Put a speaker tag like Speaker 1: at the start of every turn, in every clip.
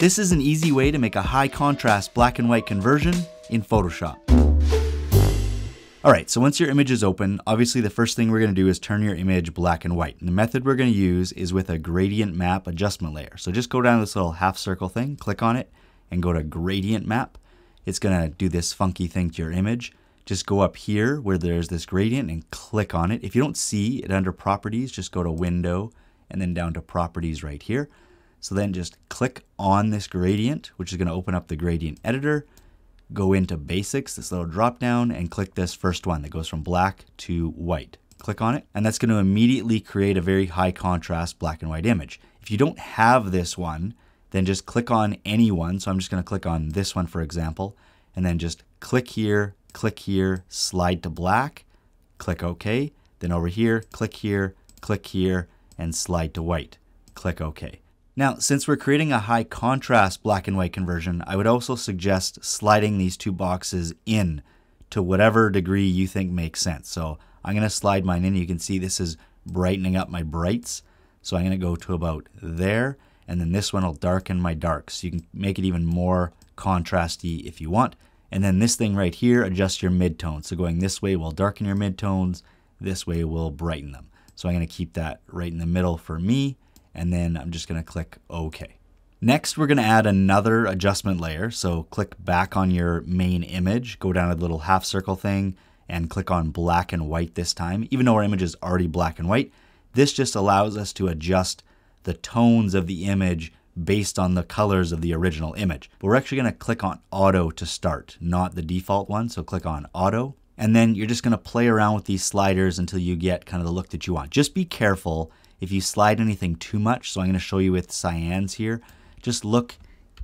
Speaker 1: This is an easy way to make a high contrast black and white conversion in Photoshop. All right, so once your image is open, obviously the first thing we're gonna do is turn your image black and white. And the method we're gonna use is with a gradient map adjustment layer. So just go down to this little half circle thing, click on it, and go to gradient map. It's gonna do this funky thing to your image. Just go up here where there's this gradient and click on it. If you don't see it under properties, just go to window and then down to properties right here. So then just click on this gradient, which is gonna open up the gradient editor go into basics, this little drop down, and click this first one that goes from black to white. Click on it, and that's going to immediately create a very high contrast black and white image. If you don't have this one, then just click on any one. So I'm just going to click on this one, for example, and then just click here, click here, slide to black, click OK. Then over here, click here, click here, and slide to white. Click OK. Now, since we're creating a high contrast black and white conversion, I would also suggest sliding these two boxes in to whatever degree you think makes sense. So I'm going to slide mine in. You can see this is brightening up my brights. So I'm going to go to about there. And then this one will darken my darks. So You can make it even more contrasty if you want. And then this thing right here, adjust your midtones. So going this way will darken your midtones. This way will brighten them. So I'm going to keep that right in the middle for me and then I'm just going to click OK. Next, we're going to add another adjustment layer. So click back on your main image, go down the little half circle thing, and click on black and white this time. Even though our image is already black and white, this just allows us to adjust the tones of the image based on the colors of the original image. But we're actually going to click on auto to start, not the default one. So click on auto. And then you're just going to play around with these sliders until you get kind of the look that you want. Just be careful if you slide anything too much, so I'm going to show you with cyans here, just look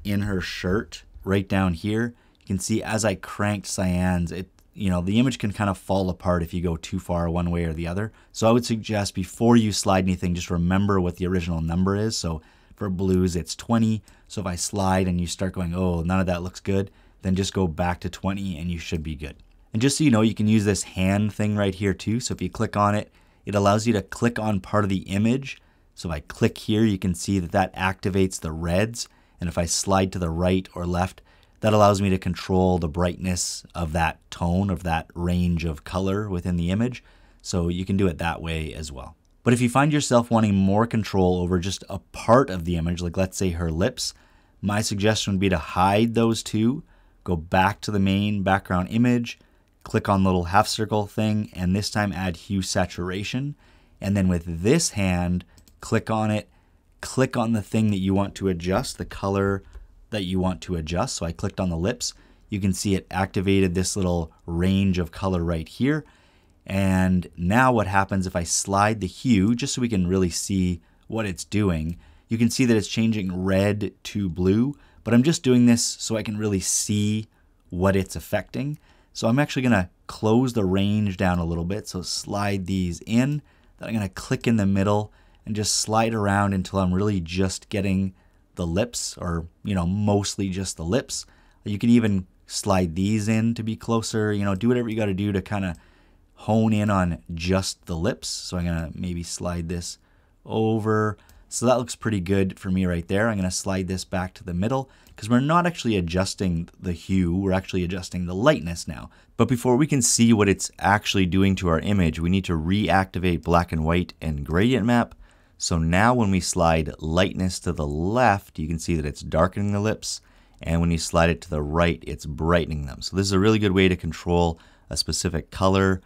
Speaker 1: in her shirt right down here. You can see as I cranked cyans, it you know, the image can kind of fall apart if you go too far one way or the other. So I would suggest before you slide anything, just remember what the original number is. So for blues, it's 20. So if I slide and you start going, oh, none of that looks good, then just go back to 20 and you should be good. And just so you know, you can use this hand thing right here too. So if you click on it, it allows you to click on part of the image. So if I click here, you can see that that activates the reds. And if I slide to the right or left, that allows me to control the brightness of that tone, of that range of color within the image. So you can do it that way as well. But if you find yourself wanting more control over just a part of the image, like let's say her lips, my suggestion would be to hide those two, go back to the main background image, click on little half circle thing, and this time add hue saturation. And then with this hand, click on it, click on the thing that you want to adjust, the color that you want to adjust. So I clicked on the lips. You can see it activated this little range of color right here. And now what happens if I slide the hue, just so we can really see what it's doing, you can see that it's changing red to blue, but I'm just doing this so I can really see what it's affecting. So I'm actually going to close the range down a little bit. So slide these in. Then I'm going to click in the middle and just slide around until I'm really just getting the lips or, you know, mostly just the lips. You can even slide these in to be closer, you know, do whatever you got to do to kind of hone in on just the lips. So I'm to maybe slide this over. So that looks pretty good for me right there. I'm going to slide this back to the middle because we're not actually adjusting the hue, we're actually adjusting the lightness now. But before we can see what it's actually doing to our image, we need to reactivate black and white and gradient map. So now when we slide lightness to the left, you can see that it's darkening the lips. And when you slide it to the right, it's brightening them. So this is a really good way to control a specific color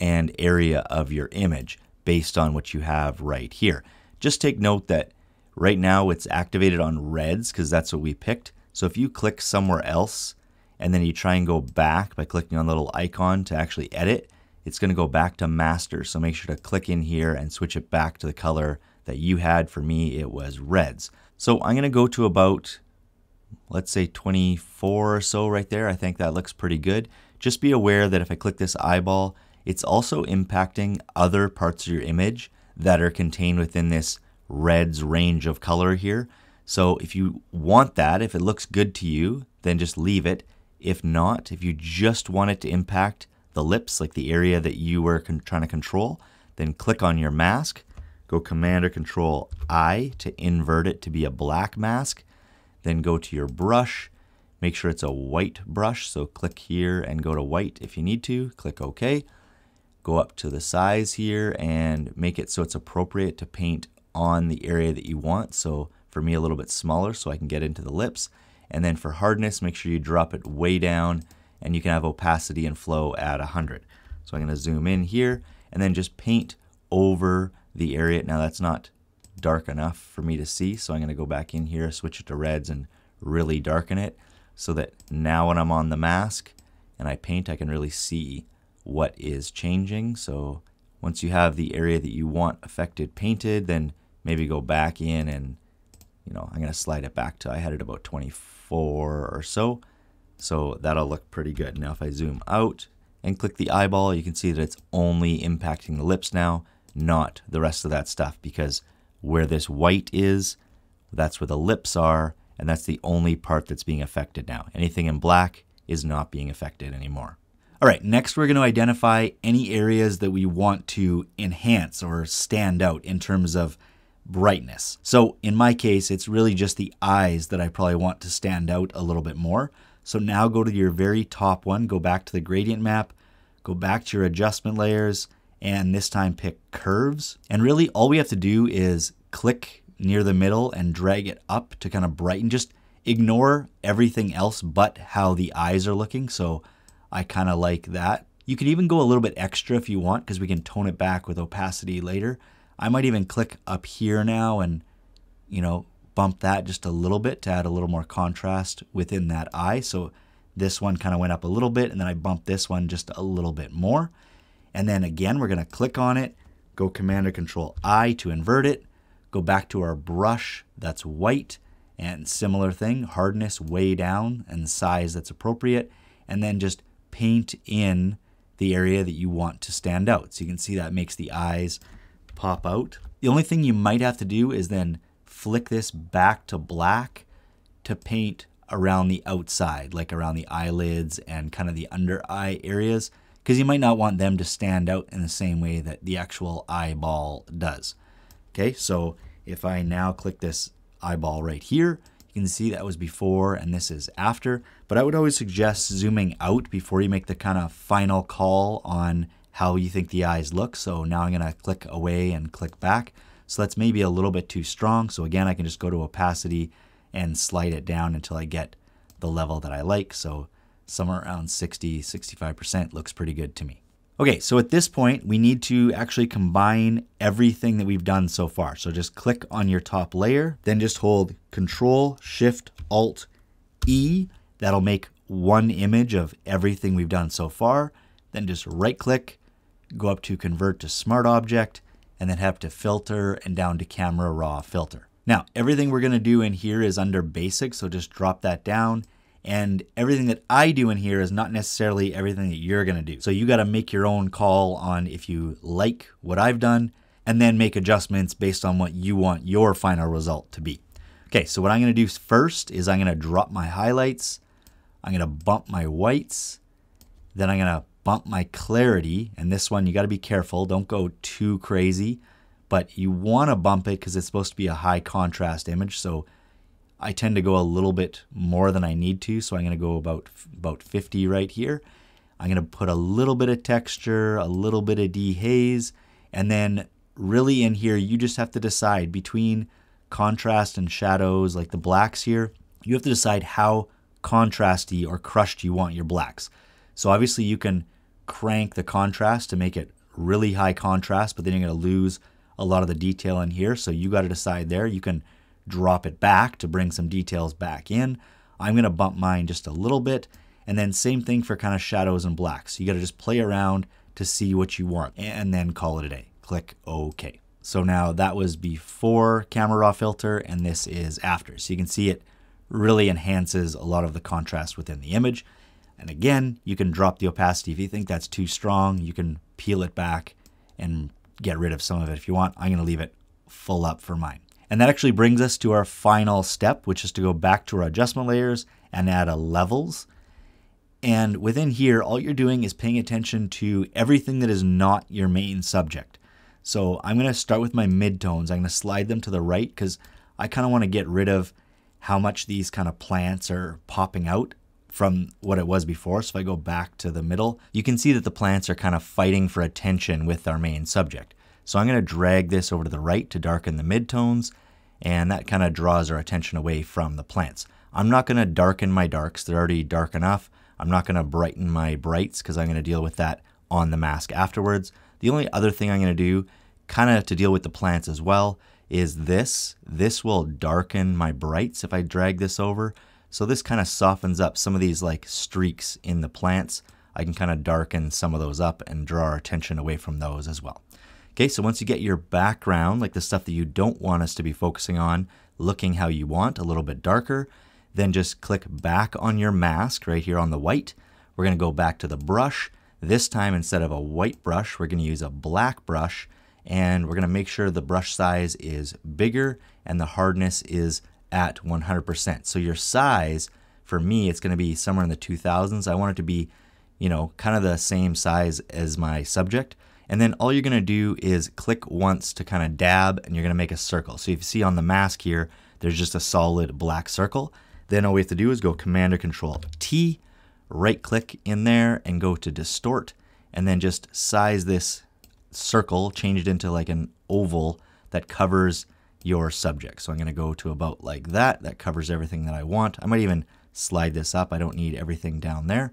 Speaker 1: and area of your image based on what you have right here. Just take note that Right now it's activated on reds because that's what we picked. So if you click somewhere else and then you try and go back by clicking on the little icon to actually edit, it's going to go back to master. So make sure to click in here and switch it back to the color that you had. For me, it was reds. So I'm going to go to about, let's say 24 or so right there. I think that looks pretty good. Just be aware that if I click this eyeball, it's also impacting other parts of your image that are contained within this red's range of color here. So if you want that, if it looks good to you, then just leave it. If not, if you just want it to impact the lips, like the area that you were trying to control, then click on your mask, go Command or Control I to invert it to be a black mask. Then go to your brush, make sure it's a white brush. So click here and go to white if you need to. Click OK. Go up to the size here and make it so it's appropriate to paint on the area that you want. So for me, a little bit smaller so I can get into the lips. And then for hardness, make sure you drop it way down and you can have opacity and flow at 100. So I'm going to zoom in here and then just paint over the area. Now that's not dark enough for me to see, so I'm going to go back in here, switch it to reds and really darken it so that now when I'm on the mask and I paint, I can really see what is changing. So once you have the area that you want affected painted, then maybe go back in and, you know, I'm going to slide it back to, I had it about 24 or so. So that'll look pretty good. Now if I zoom out and click the eyeball, you can see that it's only impacting the lips now, not the rest of that stuff because where this white is, that's where the lips are, and that's the only part that's being affected now. Anything in black is not being affected anymore. All right, next we're going to identify any areas that we want to enhance or stand out in terms of brightness. So in my case, it's really just the eyes that I probably want to stand out a little bit more. So now go to your very top one, go back to the gradient map, go back to your adjustment layers, and this time pick curves. And really all we have to do is click near the middle and drag it up to kind of brighten. Just ignore everything else but how the eyes are looking. So I kind of like that. You could even go a little bit extra if you want because we can tone it back with opacity later. I might even click up here now and, you know, bump that just a little bit to add a little more contrast within that eye. So this one kind of went up a little bit and then I bumped this one just a little bit more. And then again, we're going to click on it, go Command or Control I to invert it, go back to our brush that's white and similar thing, hardness way down and size that's appropriate, and then just paint in the area that you want to stand out. So you can see that makes the eyes pop out. The only thing you might have to do is then flick this back to black to paint around the outside, like around the eyelids and kind of the under eye areas, because you might not want them to stand out in the same way that the actual eyeball does. Okay, so if I now click this eyeball right here, you can see that was before and this is after, but I would always suggest zooming out before you make the kind of final call on how you think the eyes look. So now I'm gonna click away and click back. So that's maybe a little bit too strong. So again, I can just go to opacity and slide it down until I get the level that I like. So somewhere around 60, 65% looks pretty good to me. Okay, so at this point, we need to actually combine everything that we've done so far. So just click on your top layer, then just hold Control, Shift, Alt, E. That'll make one image of everything we've done so far. Then just right click, go up to Convert to Smart Object, and then have to filter and down to camera raw filter. Now, everything we're gonna do in here is under basic, so just drop that down. And everything that I do in here is not necessarily everything that you're gonna do. So you gotta make your own call on if you like what I've done, and then make adjustments based on what you want your final result to be. Okay, so what I'm gonna do first is I'm gonna drop my highlights, I'm gonna bump my whites, then I'm gonna bump my clarity. And this one, you got to be careful. Don't go too crazy, but you want to bump it because it's supposed to be a high contrast image. So I tend to go a little bit more than I need to. So I'm going to go about, about 50 right here. I'm going to put a little bit of texture, a little bit of dehaze, and then really in here, you just have to decide between contrast and shadows, like the blacks here, you have to decide how contrasty or crushed you want your blacks. So obviously you can crank the contrast to make it really high contrast, but then you're going to lose a lot of the detail in here. So you got to decide there. You can drop it back to bring some details back in. I'm going to bump mine just a little bit. And then same thing for kind of shadows and blacks. You got to just play around to see what you want and then call it a day. Click OK. So now that was before camera raw filter and this is after. So you can see it really enhances a lot of the contrast within the image. And again, you can drop the opacity. If you think that's too strong, you can peel it back and get rid of some of it if you want. I'm going to leave it full up for mine. And that actually brings us to our final step, which is to go back to our adjustment layers and add a levels. And within here, all you're doing is paying attention to everything that is not your main subject. So I'm going to start with my midtones. I'm going to slide them to the right because I kind of want to get rid of how much these kind of plants are popping out from what it was before. So if I go back to the middle, you can see that the plants are kind of fighting for attention with our main subject. So I'm going to drag this over to the right to darken the midtones, and that kind of draws our attention away from the plants. I'm not going to darken my darks, they're already dark enough. I'm not going to brighten my brights because I'm going to deal with that on the mask afterwards. The only other thing I'm going to do, kind of to deal with the plants as well, is this. This will darken my brights if I drag this over. So this kind of softens up some of these like streaks in the plants. I can kind of darken some of those up and draw our attention away from those as well. Okay, so once you get your background, like the stuff that you don't want us to be focusing on, looking how you want, a little bit darker, then just click back on your mask right here on the white. We're gonna go back to the brush. This time, instead of a white brush, we're gonna use a black brush and we're gonna make sure the brush size is bigger and the hardness is at 100%. So your size, for me, it's gonna be somewhere in the 2000s. I want it to be, you know, kind of the same size as my subject. And then all you're gonna do is click once to kind of dab and you're gonna make a circle. So if you see on the mask here, there's just a solid black circle. Then all we have to do is go Command or Control T, right click in there and go to distort and then just size this circle, change it into like an oval that covers your subject. So I'm going to go to about like that. That covers everything that I want. I might even slide this up. I don't need everything down there.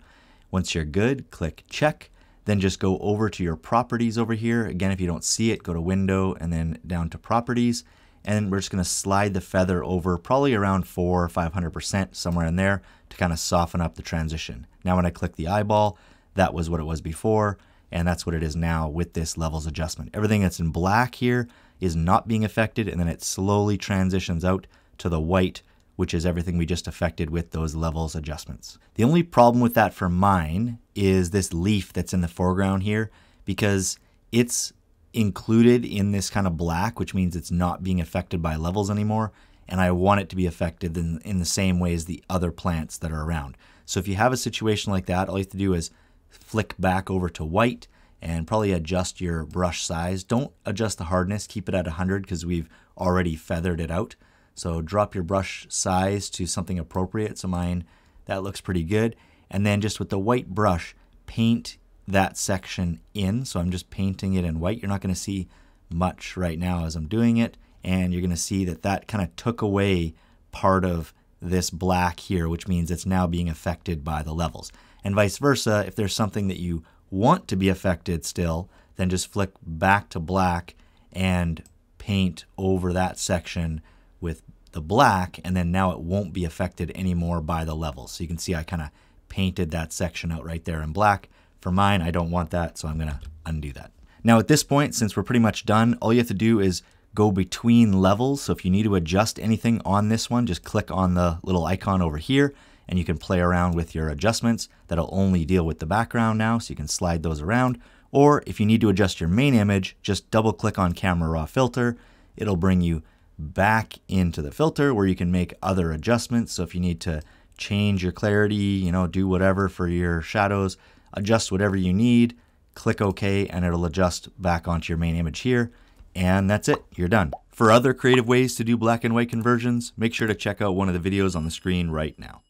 Speaker 1: Once you're good, click check. Then just go over to your properties over here. Again, if you don't see it, go to window and then down to properties. And we're just going to slide the feather over probably around four or 500% somewhere in there to kind of soften up the transition. Now when I click the eyeball, that was what it was before and that's what it is now with this levels adjustment. Everything that's in black here is not being affected, and then it slowly transitions out to the white, which is everything we just affected with those levels adjustments. The only problem with that for mine is this leaf that's in the foreground here, because it's included in this kind of black, which means it's not being affected by levels anymore, and I want it to be affected in, in the same way as the other plants that are around. So if you have a situation like that, all you have to do is flick back over to white and probably adjust your brush size. Don't adjust the hardness, keep it at 100 because we've already feathered it out. So drop your brush size to something appropriate. So mine, that looks pretty good. And then just with the white brush, paint that section in. So I'm just painting it in white. You're not going to see much right now as I'm doing it. And you're going to see that that kind of took away part of this black here, which means it's now being affected by the levels and vice versa. If there's something that you want to be affected still, then just flick back to black and paint over that section with the black, and then now it won't be affected anymore by the levels. So you can see I kind of painted that section out right there in black. For mine, I don't want that, so I'm gonna undo that. Now at this point, since we're pretty much done, all you have to do is go between levels. So if you need to adjust anything on this one, just click on the little icon over here and you can play around with your adjustments. That'll only deal with the background now, so you can slide those around. Or if you need to adjust your main image, just double click on Camera Raw Filter. It'll bring you back into the filter where you can make other adjustments. So if you need to change your clarity, you know, do whatever for your shadows, adjust whatever you need, click OK, and it'll adjust back onto your main image here. And that's it, you're done. For other creative ways to do black and white conversions, make sure to check out one of the videos on the screen right now.